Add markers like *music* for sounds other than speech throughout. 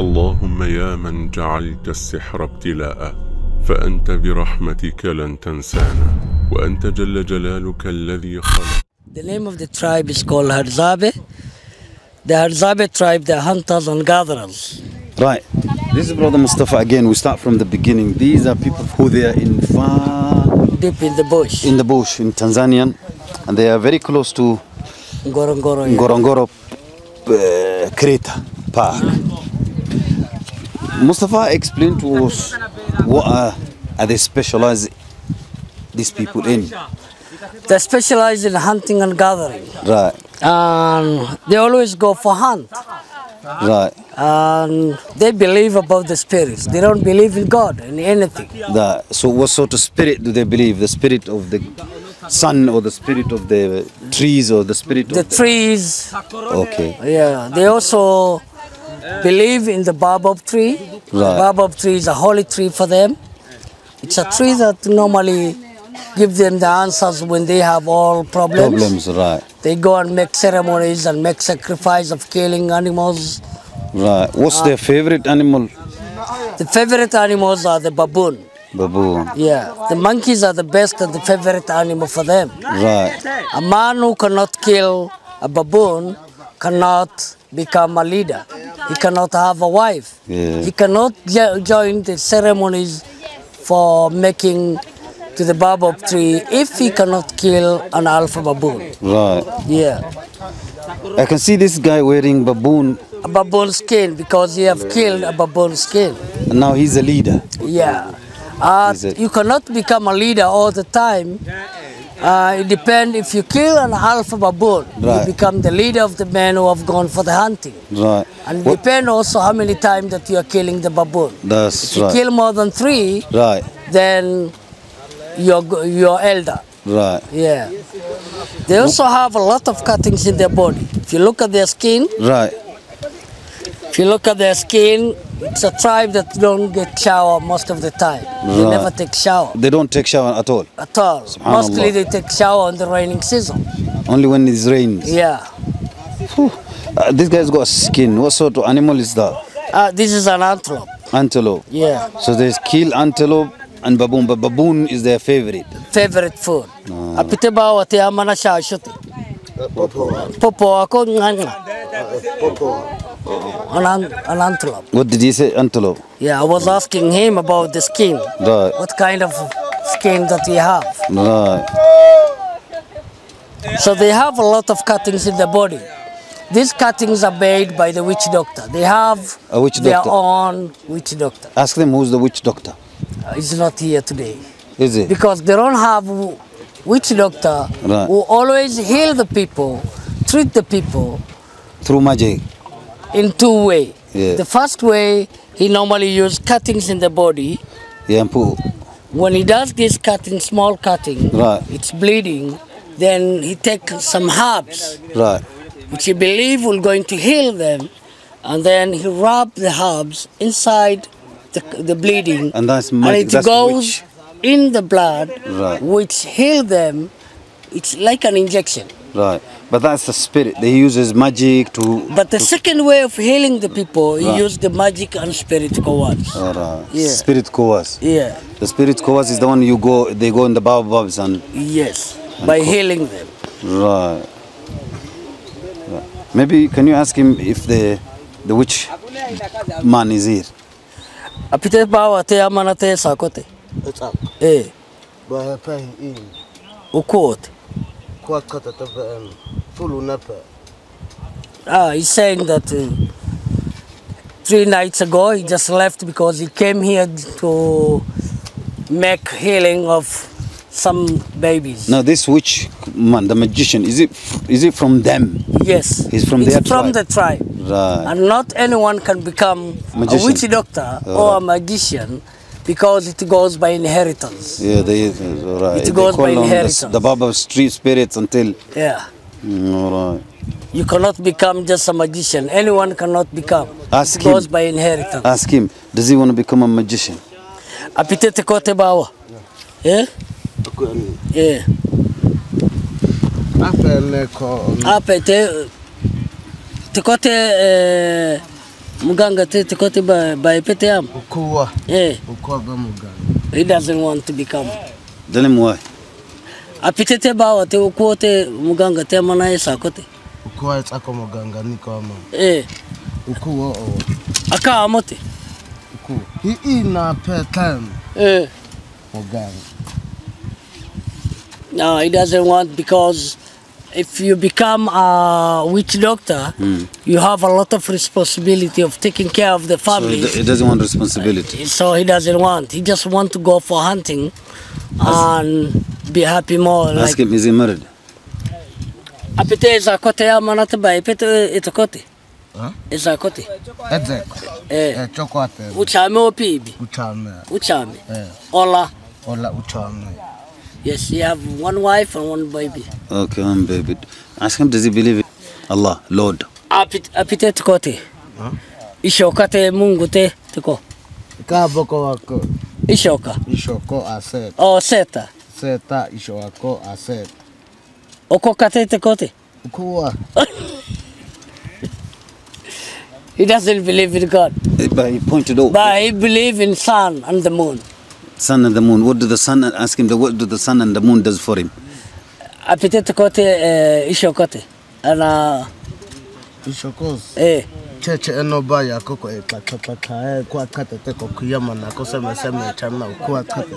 اللهم يا من جعلت السحر ابتلاء فأنت برحمتك لن تنسانا وأنت جل جلالك الذي خلق The name of the tribe is called Hadzabe. The Hadzabe tribe, they're hunters and gatherers. Right. This is Brother Mustafa again. We start from the beginning. These are people who they are in far Deep in the bush. in the bush in Tanzania, and they are very close to Ngorongoro. yeah. Ngorongoro uh, crater park. Mustafa explained to us what are, are they specialize these people in. They specialize in hunting and gathering. Right, And they always go for hunt. right. And they believe about the spirits. They don't believe in God in anything. The, so what sort of spirit do they believe? The spirit of the sun or the spirit of the trees or the spirit The of the... trees, Okay, yeah. They also believe in the baobab tree. Right. Baobab tree is a holy tree for them. It's a tree that normally give them the answers when they have all problems. problems, right, They go and make ceremonies and make sacrifice of killing animals. right. What's their favorite animal? The favorite animals are the baboon. Baboon, Yeah, the monkeys are the best and the favorite animal for them. right, A man who cannot kill a baboon cannot become a leader. He cannot have a wife. Yeah. He cannot join the ceremonies for making to the baobab tree if he cannot kill an alpha baboon. right. Yeah, I can see this guy wearing baboon, a baboon skin because he have killed a baboon skin. and now he's a leader. Yeah. Uh, you cannot become a leader all the time. Uh, it depends if you kill an alpha baboon, Right. you become the leader of the men who have gone for the hunting. Right. And it depends also how many times that you are killing the baboon. That's If you right. kill more than three, Right, then you're you're elder. right, Yeah. They also have a lot of cuttings in their body. If you look at their skin, right. if you look at their skin, it's a tribe that don't get shower most of the time. They Right. never take shower. They don't take shower at all. at all. Mostly they take shower in the raining season. Only when it rains. Yeah. Uh, this guy's got skin. What sort of animal is that? Uh, this is an antelope. Antelope. Yeah. So they kill antelope and baboon, but baboon is their favorite. Favorite food. Apite uh. wate amana shashuti. Popo ako nganga. An, an, an antelope. What did he say? Antelope. Yeah, I was asking him about the skin. Right, What kind of skin that he have. right, So they have a lot of cuttings in the body. These cuttings are made by the witch doctor. They have A witch their doctor. own witch doctor. Ask them who's the witch doctor. Uh, He's not here today. Is it? because they don't have witch doctor Right. who always heal the people, treat the people Through magic. In two way. Yeah. The first way he normally use cuttings in the body. Yeah. When he does this cutting, small cutting, Right. it's bleeding. Then he take some herbs Right, which he believe will going to heal them, and then he rub the herbs inside the, the bleeding, And that's and it that's goes witch. in the blood, Right. which heal them. It's like an injection. right. But that's the spirit. They uses magic to. But the second way of healing the people, he Right. used the magic and spiritual words. Alright. Yeah. Spirit coerce. Yeah, The spirit coerce is the one you go. They go in the baobabs and. yes, by healing them. Right. right. Maybe can you ask him if the the witch man is here? Apite bawa te amana te sakote. It's up. Eh, But pay in. ukuote. Ah, he's saying that uh, three nights ago he just left because he came here to make healing of some babies. Now this witch man, the magician, is it is it from them? Yes. He's from it's their from tribe. the tribe. Right. And not anyone can become Magician. a witch doctor or a magician because it goes by inheritance. Yeah, they right. It They goes call by on the, inheritance. the baobab tree spirits until. Yeah. Mm, all right. You cannot become just a magician. Anyone cannot become. Ask it goes by inheritance. Ask him. Does he want to become a magician? Apitete kote bawa. Yeah? Yeah. Apa ne ko muganga tete kote by, by PTM. Ukua. Yeah. Ukua ba muganga. He doesn't want to become. Dani muwa. Apitete bawa te ukua te muganga te mana esa kote. Ukua esa ko muganga ni ko ama. Eh. Ukua o. Aka amote. Ukua. He ina PTM. Eh. Muganga. No, he doesn't want because if you become a witch doctor, mm. you have a lot of responsibility of taking care of the family. So he doesn't want responsibility. so he doesn't want. He just want to go for hunting and be happy more. Ask Like him, is he married? apite a kote ya manate ba ipete ito kote. Huh? a kote. Edzeko. Eh, Eh, choko ate. uchame opibi. Uchame. Uchame. Eh. Ola. Ola uchame. Yes, he have one wife and one baby. Okay, one baby. Ask him, does he believe in Allah, Lord? Apite apite ito kote. Ishoka te Mungu te tiko. Ka boko wako. Ishoka. Ishoko aset. Oh, seta. Seta isho wako aset. Oko kate te kote. Ukuwa. He doesn't believe in God, But he pointed out but he believe in sun and the moon. Sun and the moon. What do the sun? Ask him, the, what do the sun and the moon does for him? Apitete kote eh, ishokote. Ana Ishokos. eh Cheche eno ba ya koko e kakakaka e kwa kate te kokuyama na koseme seme chama ukuwa kate.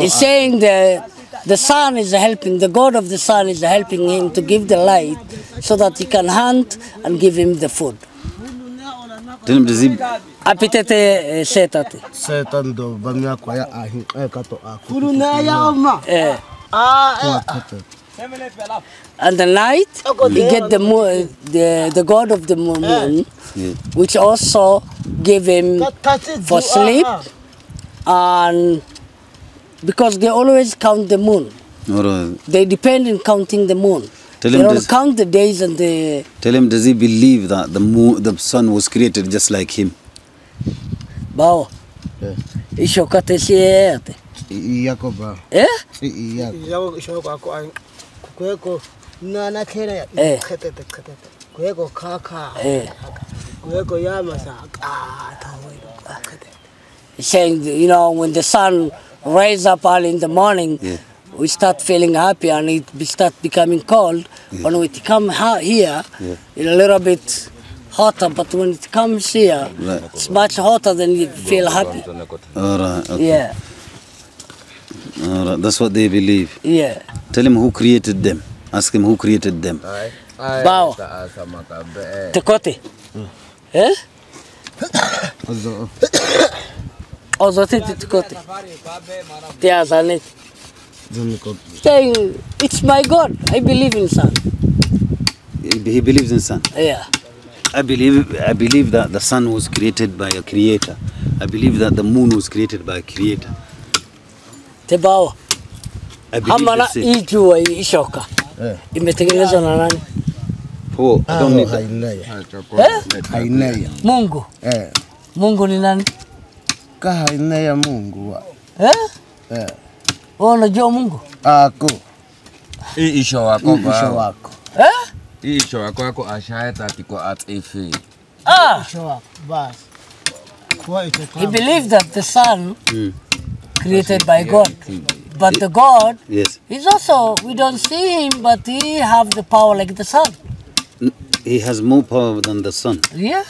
He's saying the the sun is helping, the God of the sun is helping him to give the light so that he can hunt and give him the food. Tell him, does he? Apitete setate. Seta ndo bamia kwa ya ahi e kato aku. Kuru na ya oma. Eh, Kwa kate. and the night he get the moon, the the God of the moon, Yeah. which also gave him for sleep and because they always count the moon. They depend on counting the moon. Tell they him don't this- count the days and the Tell him, does he believe that the moon, the sun was created just like him? bao. Yeah. Ishokate siete. I yako ba. Eh? I yako. Yawo ishoko kwako ai kuweko nana kera ya Eh. khetete khetete kuweko kaka Eh. kuweko yama sa ka tawiro khetete He's saying, you know, when the sun rise up early in the morning, Yeah. We start feeling happy and it be start becoming cold. When we come here, Yeah. it's a little bit hotter, but when it comes here, Right. it's much hotter than you feel happy. All right. Okay. Yeah, All right. That's what they believe. yeah. Tell him who created them. Ask him who created them. Bao. Tekote. Eh? Ozo. *coughs* Ozote tekote. Tiazanete. Zoniko. Saying, it's my God. I believe in sun. He he believes in sun. Yeah. I believe. I believe that the sun was created by a creator. I believe that the moon was created by a creator. Tebao. I believe hii jua ishoka Yeah. imetengenezwa na nani? Oh, I don't Ano need that. haineya. Eh? Mungu. Eh. Mungu ni nani? Ka haineya Mungu wa. Eh? Eh. Wewe unajua Mungu? Ako. hii isho wako Isho ba wako. Eh? hii isho wako yako ashaeta tiko at ifi Ah, showa bas kuwa ite he believed that the sun Mm. created by God. But the God Yes. is also we don't see him but he have the power like the sun. N- He has more power than the sun. Yeah?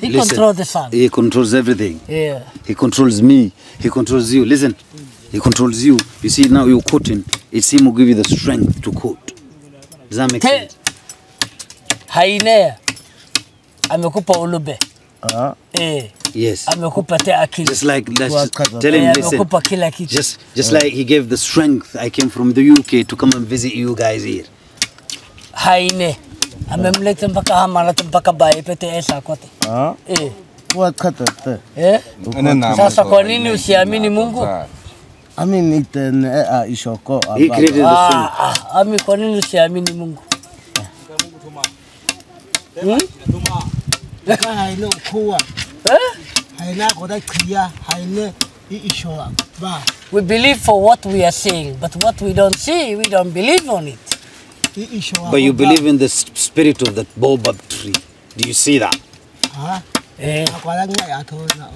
He Listen. control the sun. He controls everything. Yeah. He controls me. He controls you. Listen, he controls you. You see now you're quoting. It's him who give you the strength to quote. Does that make Te sense? hainea amekupa ulube. Ah. Eh, Yes. amekupa te akili. Just like that. Just tell him. this. Listen. amekupa kila kitu. Just just like he gave the strength. I came from the UK to come and visit you guys here. haine amemleta mpaka hama analeta mpaka bae pete esa kote Ah. eh. Kwa kate. Eh? Sasa kwa nini usiamini Mungu? Ami nitene a ishoko. He created the sun. Ah, ami kwa nini usiamini Mungu? ka haine kuwa Eh? haina koda kriya haine i ba We believe for what we are seeing, but what we don't see, we don't believe on it. But you believe in the spirit of that baobab tree. Do you see that? ha Eh, akwala nga yatona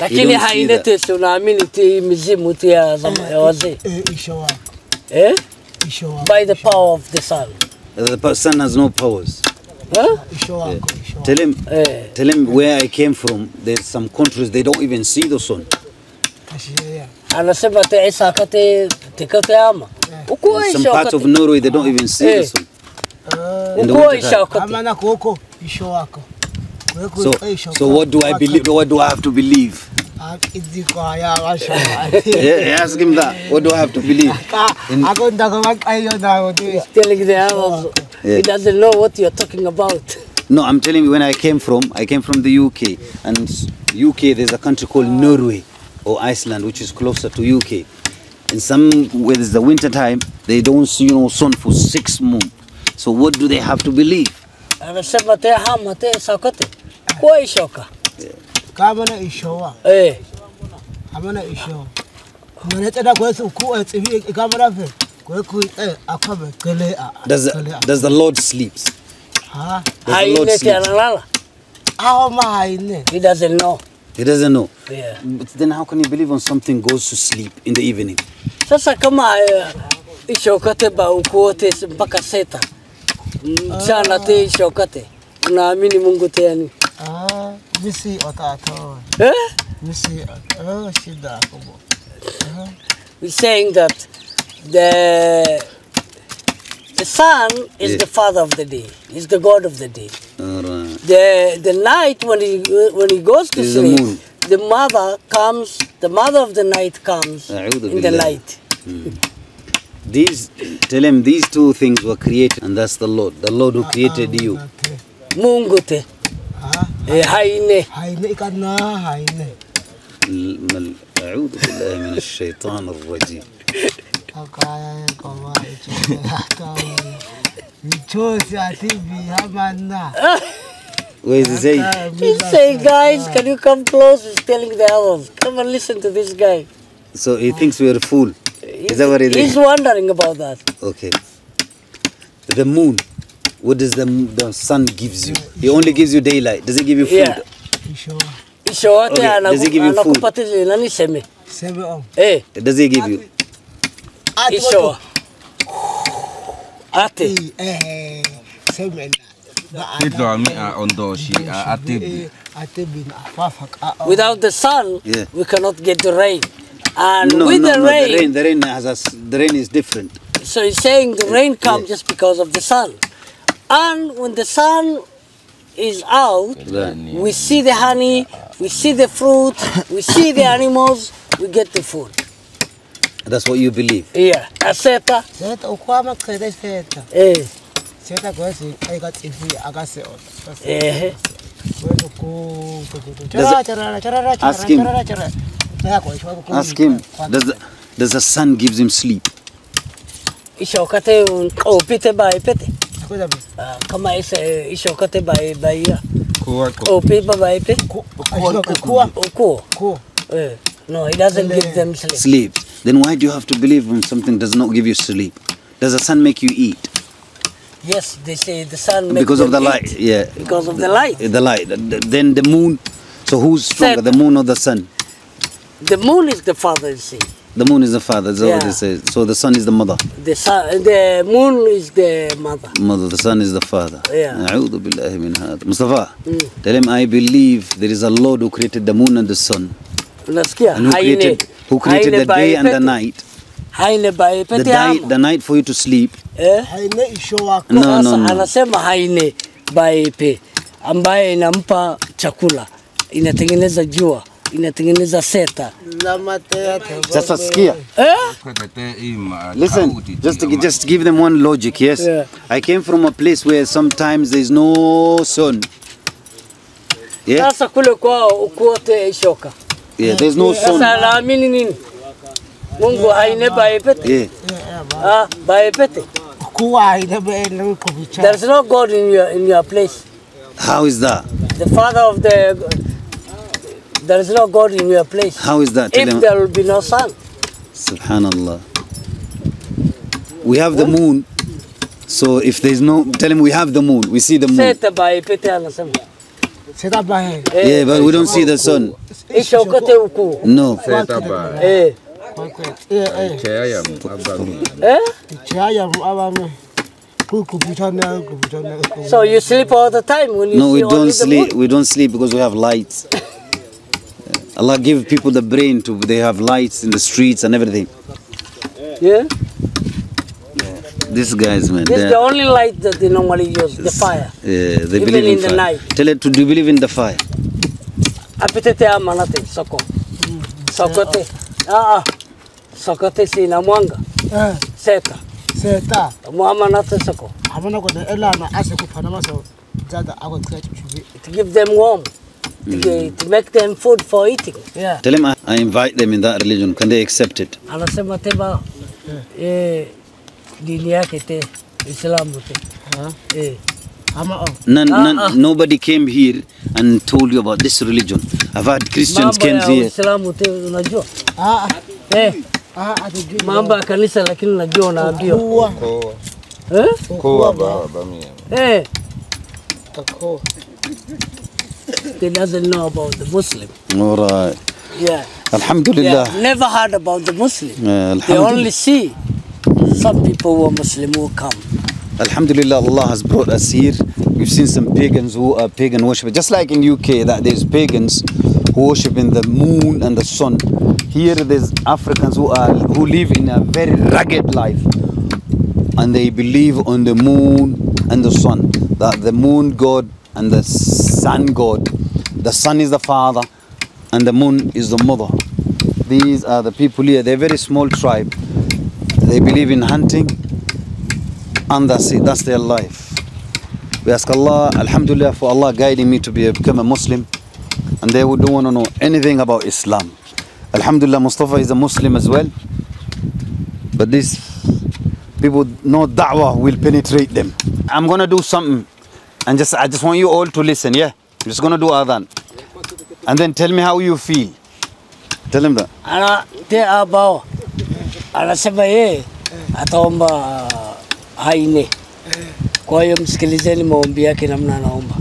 lakini don't see that. ti mizimu tu ya zama- ya wazee eh isho eh? isho by the power of the sun Uh, The pa- sun has no powers. huh? isho wako isho Tell him, eh. tell him where I came from. There's some countries they don't even see the sun. kashiya anasema te isaka te tekate ama ukuwa Some parts of ishokate Norway they don't even see Eh. the sun. In the ukuwa winter time. ishokate amana koko isho wako So, eh, so what do I believe? What do I have to believe? Ah, Yeah, ask him that. What do I have to believe? In- ako ndako makayo na ndi telling the Yeah. he doesn't know what you're talking about No, I'm telling you, when I came from, I came from the UK, and UK there's a country called Norway or Iceland, which is closer to UK. In some where there's the winter time, they don't see no sun for six months. So what do they have to believe? anasema te hama te isokate kuwa ishoka kamana isho eh. amana isho ngane tsada kwesu ku e tsibi kamana fe kweku eh akwabe kele a Does the, does the Lord sleeps? ha Does the haine Lord sleeps? analala aho ma haine he doesn't know He doesn't know. yeah. But then how can you believe when something goes to sleep in the evening? sasa kama eh, ishokate ba ukuote mpaka seta mchana te ishokate unaamini mungu te yani ah Misi otato. Huh? Misi oh shida kubo. We're saying that the the sun is yeah. the father of the day. He's the god of the day. Right. The the night when he when he goes to sleep, the, the, mother comes. The mother of the night comes in the light. Hmm. These tell him these two things were created, and that's the Lord, the Lord who created you. Mungute. te ah eh, haine haine ikana haine مل- أعوذ بالله من الشيطان الرجيم akaya koma icho ta Michosi atibi hamana. Where is he saying? He's saying, guys, can you come close? He's telling the others, come and listen to this guy. So he thinks we're a fool. Is that what he He's thinks? wondering about that. Okay. The moon. What does the the sun gives you? He only gives you daylight. Does he give you food? Yeah. Isho. Isho wote Okay, anaku- does he give you food? anakupatia nani seme? Sebe om. Eh, Does he give you? isho. Ate. Eh, sebe na. Ito ami a ondoshi a atibi. Atibi na afafak. oh. Without the sun, Yeah. we cannot get the rain. And no, with no, the, no. rain, The rain, the rain has a, s- the rain is different. so he's saying the rain comes Yeah. just because of the sun. And when the sun is out, we see the honey, we see the fruit, we see the animals, we get the food. That's what you believe. Yeah. Aseta. Seta ukwama kede seta. Eh. Seta kwesi aika tifi akase ota. Eh. Ku Ask him. chara chara. Kaya kwa ishwa. Ask him. Does the, does the sun gives him sleep? Ishokate opite ba ipete. Kama ise ishokate ba ba ya. Kuwa ko. Opi ba ba ipe. Ku kuwa Oko. ku. Eh. No, he doesn't give them sleep. Sleep. Then why do you have to believe when something does not give you sleep? Does the sun make you eat? Yes, they say the sun makes Because of the light. eat. Yeah. Because of the light. The light. Then the moon. So who's stronger, Said- the moon or the sun? The moon is the father, you see. The moon is the father, is that yeah. what they say. So the sun is the mother. The sun, the moon is the mother. Mother, the sun is the father. Yeah. Mustafa, mm. tell him I believe there is a Lord who created the moon and the sun. Unasikia? And who created, who created the day and the night. Haine the, day, the night for you to sleep. Eh? Haine isho. No, no, no. Anasema haine bae ambaye inampa chakula, inatengeneza jua inatengeneza seta. Lamatea Sasa sikia. Eh? Listen, just just give them one logic, yes? Yeah. I came from a place where sometimes there's no sun. Yeah? Sasa kule kwao ukuote ishoka. Yeah, there's no Sasa sun. nini? Mungu haine baipete. Yeah. Ah, baipete. kuwa haine be. There's no God in your in your place. How is that? The father of the there is no God in your place. How is that? If there will be no sun. Subhanallah. We have the moon. So if there's no, tell him we have the moon. We see the moon. Seta baipete anasema. Seta bahe. Yeah, but we don't see the sun. Isha kote huku. No. Seta ba. Eh. Eh eh. Chea ya abami. Eh? Chaya mu abame. Ku kubutana kubutana. So you sleep all the time when you No, see we don't sleep. We don't sleep because we have lights. *laughs* Allah give people the brain to. They have lights in the streets and everything. Yeah. These guys, man. This is the only light that they normally use, the fire. Yeah, they Even believe in, in the fire. night. Tell it to do you believe in the fire? Apitete amanate soko. Sokote. Ah ah. Sokote sina mwanga. Eh Seta. seta. Muamanate soko. Hamana ko da ela na ase ku fana masa. Zada ako kaya chubi. To give them warm. To, to make them food for eating. Yeah. Tell them I, I invite them in that religion. Can they accept it? Anasema teba eh dini yake te Islamu te. Ha? Eh. Hama oh. None, Ah, none, ah. nobody came here and told you about this religion. I've had Christians came here. Islam te unajua? Ah Eh, ah atajui. mambo ya kanisa lakini unajua unaambiwa. Kwa. Koa. Eh? Koa baba mimi. Eh, Tako. They doesn't know about the Muslim. All right. Yeah. Alhamdulillah. Yeah, never heard about the Muslim. Yeah, They only see some people who are Muslim who come. Alhamdulillah, Allah has brought us here. We've seen some pagans who are pagan worshippers, just like in UK that there's pagans who worship in the moon and the sun. Here there's Africans who are who live in a very rugged life, and they believe on the moon and the sun. That the moon god and the sun god, the sun is the father, and the moon is the mother. These are the people here. They're a very small tribe. They believe in hunting and that's it, that's their life. We ask Allah, Alhamdulillah, for Allah guiding me to be, become a Muslim, and they would don't want to know anything about Islam. Alhamdulillah, Mustafa is a Muslim as well, but these people, no da'wah will penetrate them. I'm gonna do something, and just I just want you all to listen, yeah? I'm just gonna do adhan, and then tell me how you feel. Tell him that. Ana te abao. Anasema yeye ataomba haine. Kwa hiyo msikilizeni maombi yake namna anaomba.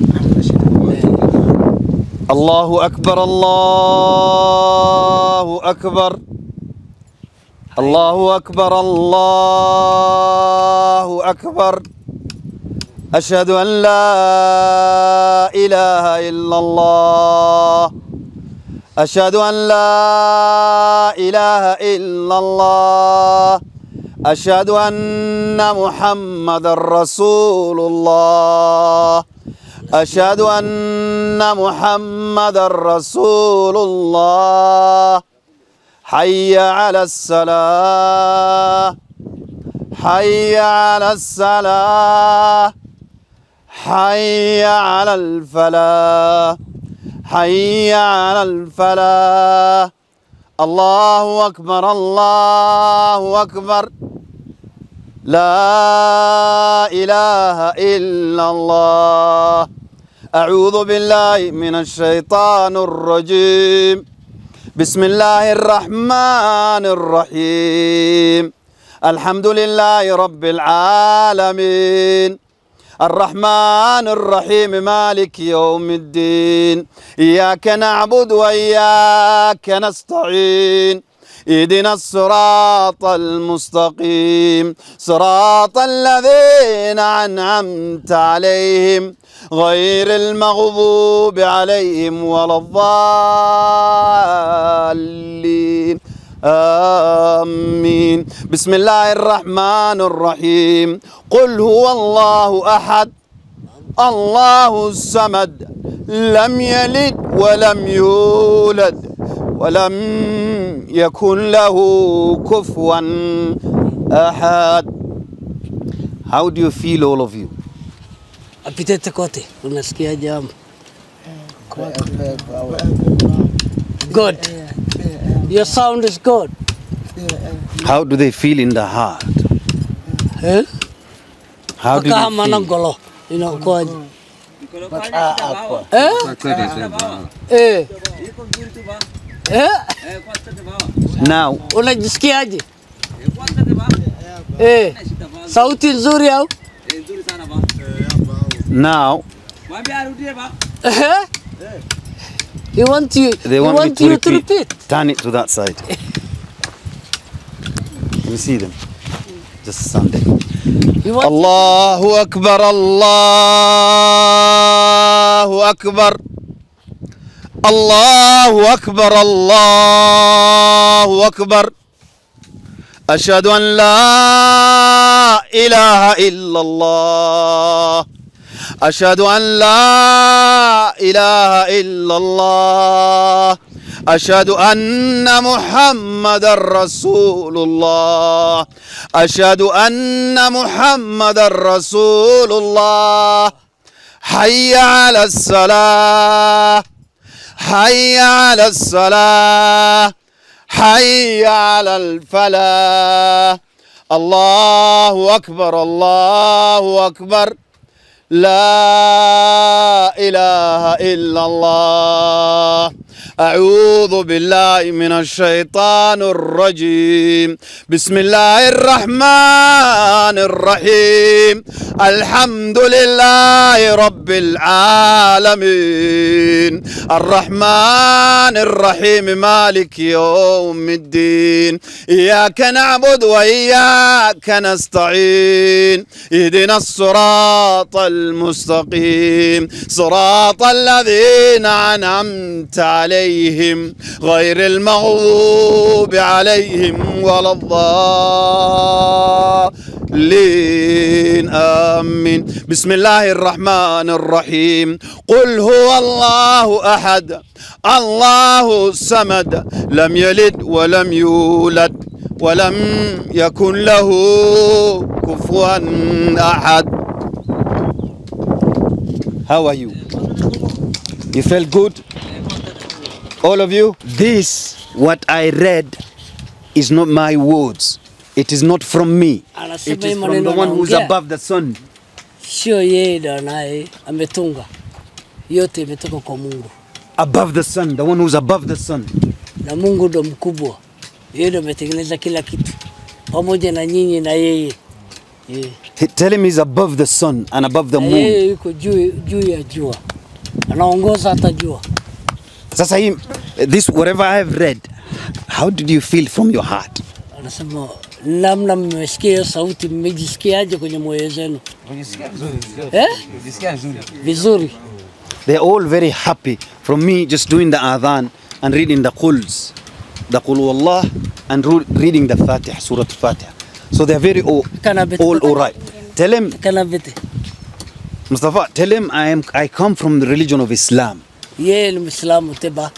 الله أكبر الله أكبر الله أكبر الله أكبر أشهد أن لا إله إلا الله. أشهد أن لا إله إلا الله. أشهد أن محمد رسول الله. أشهد أن محمد رسول الله. حي على الصلاة. حي على الصلاة. حي على الفلاح. حي على الفلاح. الله أكبر الله أكبر. لا إله إلا الله. أعوذ بالله من الشيطان الرجيم. بسم الله الرحمن الرحيم. الحمد لله رب العالمين. الرحمن الرحيم مالك يوم الدين. إياك نعبد وإياك نستعين. اهدنا الصراط المستقيم. صراط الذين أنعمت عليهم. غير المغضوب عليهم ولا الضالين. آمين بسم الله الرحمن الرحيم قل هو الله أحد الله الصمد لم يلد ولم يولد ولم يكن له كفوا أحد How do you feel all of you? Apitete kote. Unasikia jambo? Good. Your sound is good. How do they feel in the heart? Eh? How do they feel? ngolo. Inakuwaje? Eh? Eh. Eh? Now, Unajisikiaje? Eh. Sauti nzuri au? now, He want you. They he want, want to you repeat. to repeat. Turn it to that side. You see them? Just. He want الله أكبر الله أكبر الله أكبر الله أكبر أشهد أن لا إله إلا الله أشهد أن لا إله إلا الله. أشهد أن محمد رسول الله. أشهد أن محمد رسول الله. حي على الصلاة. حي على الصلاة. حي على الفلاح. الله أكبر الله أكبر. لا إله إلا الله. أعوذ بالله من الشيطان الرجيم. بسم الله الرحمن الرحيم. الحمد لله رب العالمين. الرحمن الرحيم مالك يوم الدين. إياك نعبد وإياك نستعين. اهدنا الصراط المستقيم. صراط الذين أنعمت عليهم غير المغضوب عليهم ولا الضالين. آمين. بسم الله الرحمن الرحيم. قل هو الله أحد الله الصمد لم يلد ولم يولد ولم يكن له كفوا أحد. How are you? You felt good? All of you? This, what I read, is not my words. It is not from me. It is from the one who's is above the sun. sio yeye ndo anaye ametunga, yote imetoka kwa Mungu Above the sun, the one who's above the sun. na Mungu ndo mkubwa, yeye ndo ametengeneza kila kitu pamoja na nyinyi na yeye yeah. Tell him he's above the sun and above the moon. yeye yuko juu juu ya jua, anaongoza hata jua. Sasa hii, this whatever I have read, how did you feel from your heart? Anasema namna mmesikia sauti, mmejisikiaje kwenye moyo zenu eh? Vizuri. They're all very happy from me just doing the adhan and reading the quls, the qul wallah, and reading the Fatiha, Surah Al-Fatiha. So they are very old, all all right. Tell him, Mustafa, tell him I am I come from the religion of Islam. Yeah, Islam, teba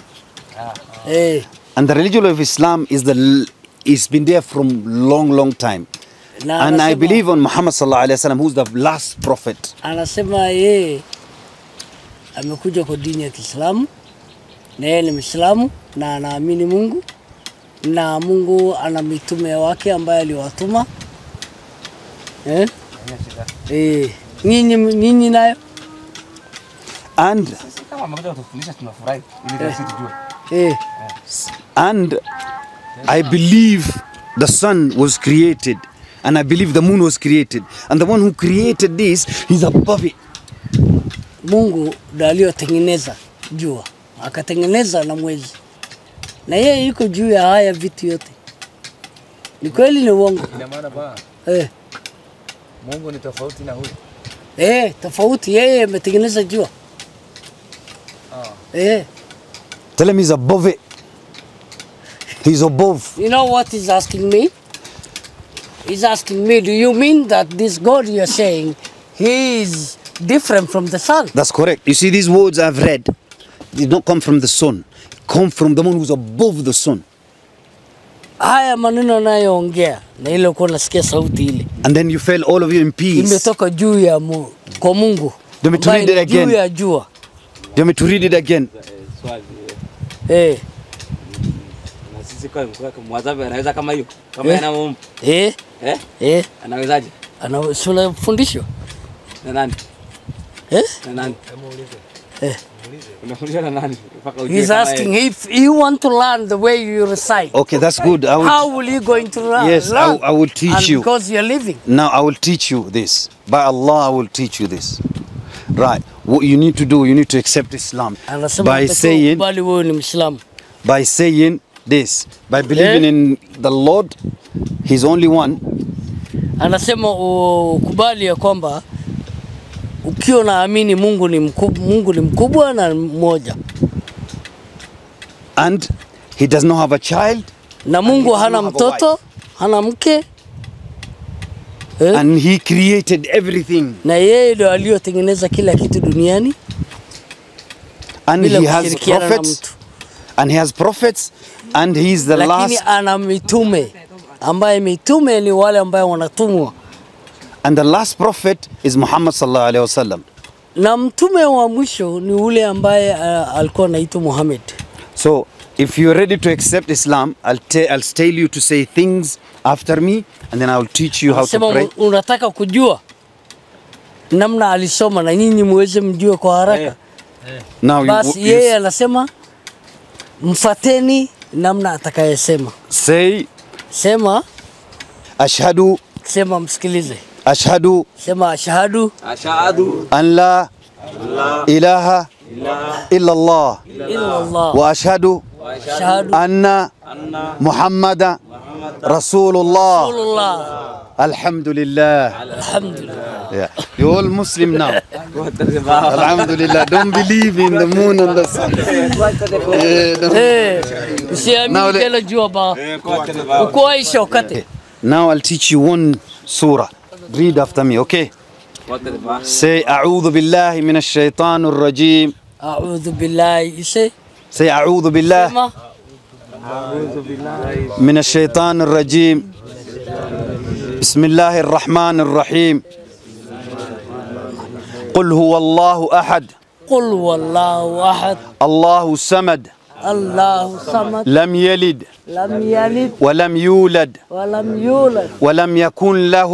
Hey. And the religion of Islam is the it's been there from long, long time. na And I believe on Muhammad sallallahu alaihi wasallam, who's the last prophet. anasema yeye amekuja kwa dini ya Kiislamu na yeye ni Muislamu na anaamini Mungu na Mungu ana mitume wake ambaye aliwatuma. Eh? Eh, nyinyi nyinyi nayo? And tujue. eh, and I believe the sun was created, and I believe the moon was created, and the one who created this, is above it. Mungu ndiye aliyotengeneza jua. Akatengeneza na mwezi na yeye yuko juu ya haya vitu yote. Ni kweli ni uongo? Ina maana ba Eh, Mungu ni tofauti na huyu. eh, tofauti. Yeye ametengeneza jua ah. eh. Tell him he's above it. He's above. You know what he's asking me? He's asking me, do you mean that this God you're saying, he is different from the sun? That's correct. You see, these words I've read did not come from the sun, it come from the one who's above the sun. Haya maneno anayoongea na ile uko nasikia sauti ile And then you fell, all of you, in peace. Imetoka juu ya mu, kwa Mungu Do me to read it again? juu ya jua Do me to read it again? eh, Na sisi kwa kwa mwadhabu anaweza kama hiyo. Kama ana yana eh, Eh? eh, Anawezaje? ana sura fundisho Na nani? eh? Na nani? Eh. Unafundisha na nani? Mpaka ujue He's asking if you want to learn the way you recite. Okay, that's good. I will, How will you going to learn? Yes, I learn? I, I will teach and you. Because you're living. now I will teach you this. By Allah, I will teach you this. Right. What you need to do, you need to accept Islam anasema by saying by saying this, by believing yeah. in the Lord, He's only one, Anasema ukubali ya kwamba ukiwa naamini Mungu ni mkubwa, Mungu ni mkubwa na mmoja, and He does not have a child, na Mungu hana mtoto, hana mke. Eh? and He created everything, na yeye ndio aliyotengeneza kila kitu duniani. And bila He has prophets, and He has prophets, and he is the lakini last, ana mitume. Ambaye mitume ni wale ambao wanatumwa and the last prophet is Muhammad sallallahu alaihi wasallam. na mtume wa mwisho ni ule ambaye uh, alikuwa anaitwa Muhammad. So, if you're ready to accept Islam, I'll, I'll tell you to say things after me, and then I'll teach you how to pray. un- unataka kujua namna alisoma na nyinyi muweze mjue kwa haraka. Now, you, Basi you yeye anasema mfateni namna atakayesema. say, Sema, Ashhadu, sema, msikilize. أشهد سما أشهد أشهد أن لا إله إلا الله وأشهد أن محمد رسول الله. الحمد لله الحمد لله you all Muslim now. *laughs* الحمد لله don't believe in the moon and the sun. Eh, now I'll teach you one surah. Read after me, okay? Say أعوذ بالله من الشيطان الرجيم. A'udhu billahi. Say, Say أعوذ بالله من الشيطان الرجيم. بسم الله الرحمن الرحيم. قل هو الله أحد qul wallahu ahad. الله الصمد Allahu samad. لم يلد Lam yalid ولم يولد wa lam yulad. ولم يكن له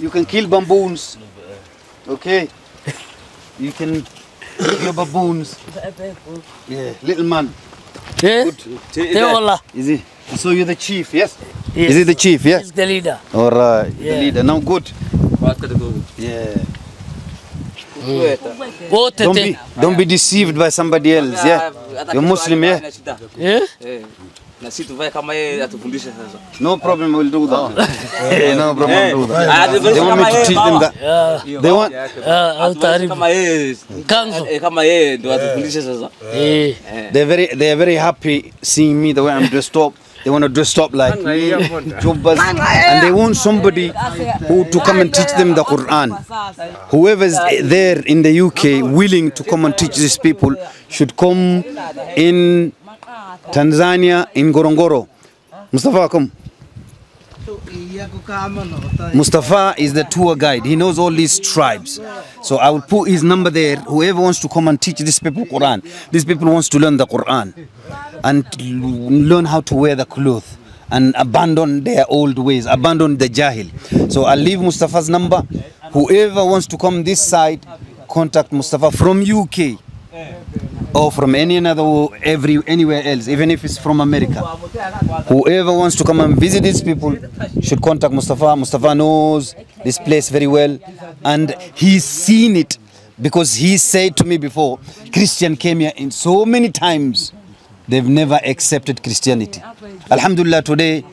You can kill baboons. Okay. You can kill your baboons. Yeah, little man. Teola. Is he? So you're the chief, yes? Yes. Is he the chief? Yes. He's the leader. All right. Yeah. The leader. Now good. Quanto de power? Yeah. Wote Don't be don't be deceived by somebody else. Yeah. You're Muslim, yeah. Eh? Eh. Na si tu vai kama yeye atufundishe sasa. No problem. We'll do that. Yeah, no problem. Eh. We'll do that. They want me to teach them that. Ah, They want. ah, au Atufundishe taarifa. kama yeye. Kanzo. Eh, kama yeye ndo atufundishe sasa. Eh. They're very they're very happy seeing me the way I'm dressed up. They want to dress up like me, jubbas, and they want somebody who to come and teach them the Quran. Whoever is there in the UK willing to come and teach these people should come in Tanzania in Gorongoro. Mustafa, come. Mustafa is the tour guide. He knows all these tribes. So I will put his number there. Whoever wants to come and teach these people Quran, these people wants to learn the Quran and learn how to wear the cloth and abandon their old ways, abandon the jahil. So I'll leave Mustafa's number. Whoever wants to come this side, contact Mustafa from UK or from any another every anywhere else, even if it's from America. Whoever wants to come and visit these people should contact Mustafa. Mustafa knows this place very well, and he's seen it because he said to me before, Christian came here in so many times, they've never accepted Christianity. Alhamdulillah, today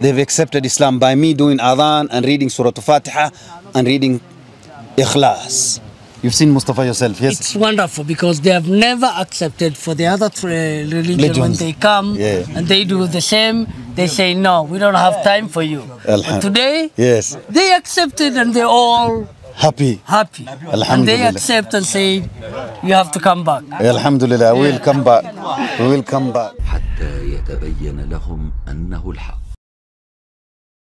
they've accepted Islam by me doing adhan and reading Surah Al-Fatiha and reading Ikhlas. You've seen Mustafa yourself, yes? It's wonderful because they have never accepted for the other three religion when Religions. they come Yeah. and they do the same. They say no, we don't have time for you. But Alham- today Yes. they accepted and they're all Happy. happy. And they Alhamdulillah. accept and say you have to come back. Alhamdulillah, we'll come back. We will come back. حتى يتبين لهم انه الحق